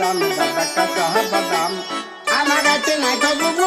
বাদাম দাদা কাঁচা বাদাম আমার কাছে নাই তো বুবু